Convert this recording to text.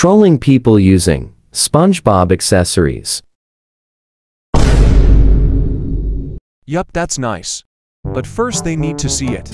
Trolling people using SpongeBob accessories. Yup, that's nice. But first they need to see it.